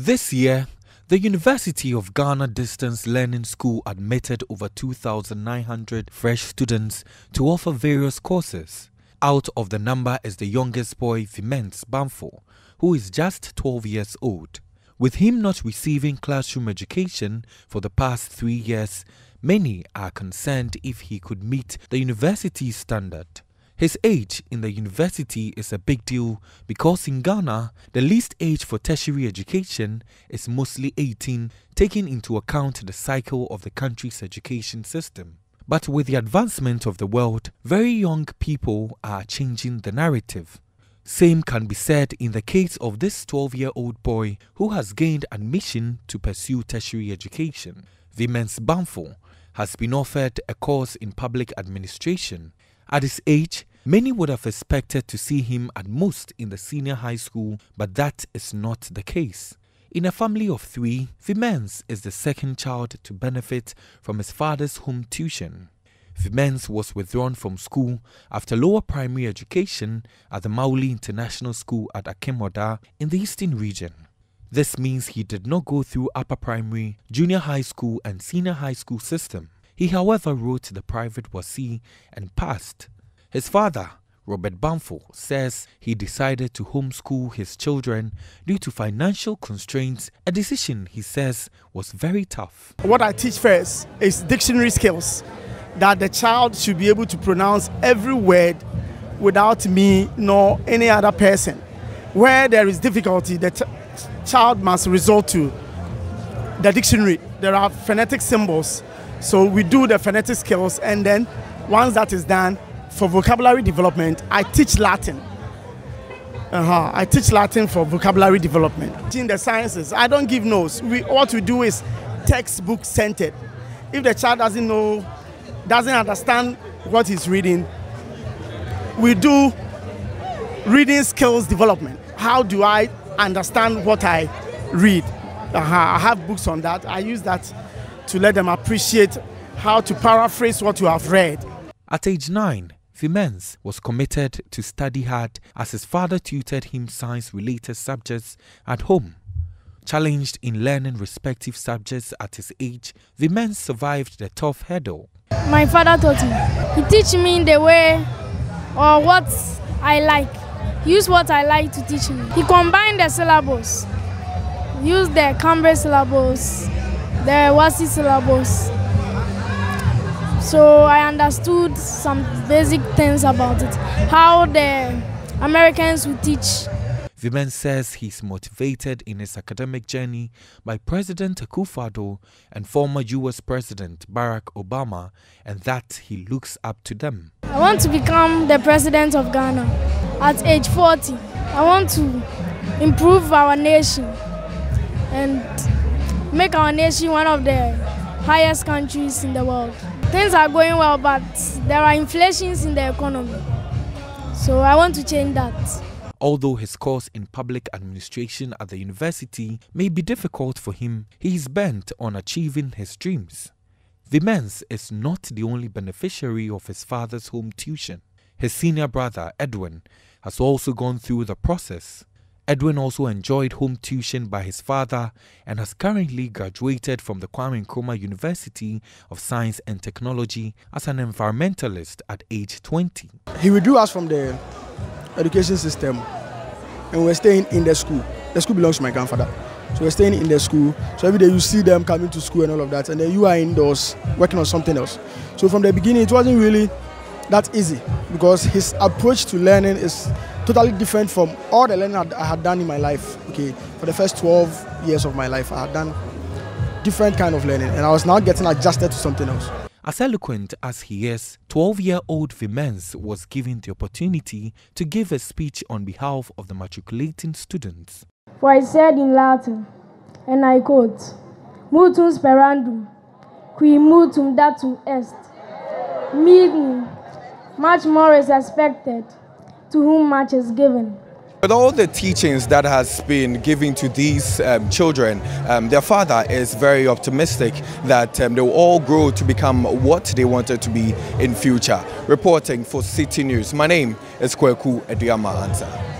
This year, the University of Ghana Distance Learning School admitted over 2,900 fresh students to offer various courses. Out of the number is the youngest boy, Viemens Bamfo, who is just 12 years old. With him not receiving classroom education for the past three years, many are concerned if he could meet the university's standard. His age in the university is a big deal because in Ghana, the least age for tertiary education is mostly 18, taking into account the cycle of the country's education system. But with the advancement of the world, very young people are changing the narrative. Same can be said in the case of this 12 year old boy who has gained admission to pursue tertiary education. Viemens Bamfo has been offered a course in public administration. At his age, many would have expected to see him at most in the senior high school, but that is not the case. In a family of three, Viemens is the second child to benefit from his father's home tuition. Viemens was withdrawn from school after lower primary education at the Mauli International School at Akim Oda in the Eastern region. This means he did not go through upper primary, junior high school and senior high school system. He however wrote the private WASSCE and passed. His father, Robert Bamfo, says he decided to homeschool his children due to financial constraints, a decision he says was very tough. What I teach first is dictionary skills that the child should be able to pronounce every word without me nor any other person. Where there is difficulty, the ch child must resort to the dictionary. There are phonetic symbols. So we do the phonetic skills, and then once that is done, for vocabulary development, I teach Latin. Uh-huh. I teach Latin for vocabulary development. In the sciences, I don't give notes. We, what we do is textbook centered. If the child doesn't know doesn't understand what he's reading, we do reading skills development. How do I understand what I read? Uh -huh. I have books on that. I use that to let them appreciate how to paraphrase what you have read. At age 9, Viemens was committed to study hard as his father tutored him science related subjects at home. Challenged in learning respective subjects at his age, Viemens survived the tough hurdle. My father taught me. He teach me the way or what I like. Use what I like to teach me. He combined the syllables. Use the Cambridge syllables, the WASSCE syllables. So I understood some basic things about it. How the Americans would teach Viemens says he's motivated in his academic journey by President Akufo-Addo and former US President Barack Obama and that he looks up to them. I want to become the president of Ghana at age 40. I want to improve our nation and make our nation one of the highest countries in the world. Things are going well, but there are inflations in the economy. So I want to change that. Although his course in public administration at the university may be difficult for him, he is bent on achieving his dreams. Viemens is not the only beneficiary of his father's home tuition. His senior brother, Edwin, has also gone through the process. Edwin also enjoyed home tuition by his father and has currently graduated from the Kwame Nkrumah University of Science and Technology as an environmentalist at age 20. He withdrew us from the education system and we're staying in the school. The school belongs to my grandfather. So we're staying in the school. So every day you see them coming to school and all of that. And then you are indoors working on something else. So from the beginning, it wasn't really that easy because his approach to learning is totally different from all the learning I had done in my life. Okay, for the first 12 years of my life, I had done different kind of learning and I was now getting adjusted to something else. As eloquent as he is, 12 year old Viemens was given the opportunity to give a speech on behalf of the matriculating students. For I said in Latin, and I quote, Mutum sperandum, qui mutum datum est, meaning much more is expected to whom much is given. With all the teachings that has been given to these um, children, um, their father is very optimistic that um, they will all grow to become what they wanted to be in future. Reporting for Citi News, my name is Kweku Ediama Hansa.